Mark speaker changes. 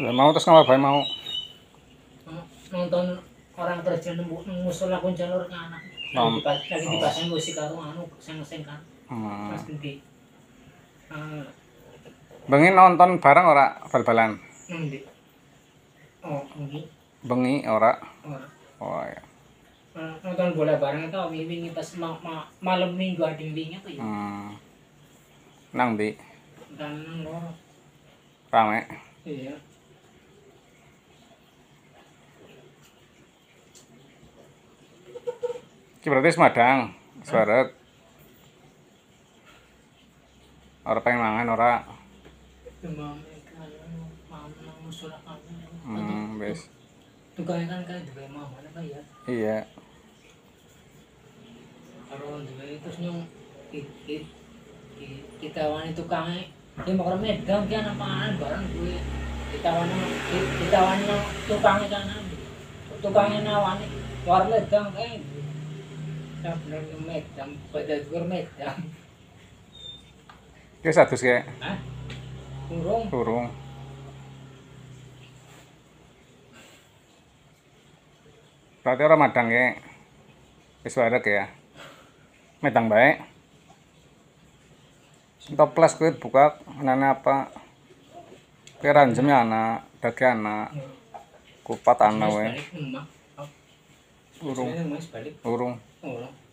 Speaker 1: Lah mau terus ngapa bae mau?
Speaker 2: Oh, nonton orang kerja nemu musola pun jalur anak lagi lagi dipasang musik karo anu seng-seng kan
Speaker 1: Hmm.
Speaker 2: mas gede Ah,
Speaker 1: Bengi nonton bareng ora bal-balan?
Speaker 2: nanti oh ini
Speaker 1: Bengi ora?
Speaker 2: orang
Speaker 1: Oh ya.
Speaker 2: Nonton bola bareng itu wingi pas ma ma malam minggu ada wingi tuh ya
Speaker 1: Hmm. Nang ndi?
Speaker 2: dan loro
Speaker 1: Rame.
Speaker 2: iya
Speaker 1: Iki berarti Semadang, Suarek. Ora pengen mangan ora?
Speaker 2: cuma mereka mau nang musola kamu
Speaker 1: Hmm, wis.
Speaker 2: tukangnya kan kayak juga mau mana kan ya
Speaker 1: Iya.
Speaker 2: kalau juga terus nyong kita wani tukangnya dia mau ke Medan dia apaan barang gue kita wani kita wani tukangnya kan tukangnya nawani luar Medan kayak saya bener ke Medan pada gue Medan
Speaker 1: Iki sadus kayak
Speaker 2: ah kurung
Speaker 1: burung. Berarti ora madang kayak wis Suarek ya. Medang bae. Toples kuwi buka anane apa? Kuwi ranjemnya anak, dage anak, kupat anak wae.
Speaker 2: balik emak
Speaker 1: Urung,
Speaker 2: Sebenarnya mas balik
Speaker 1: urung.
Speaker 2: oh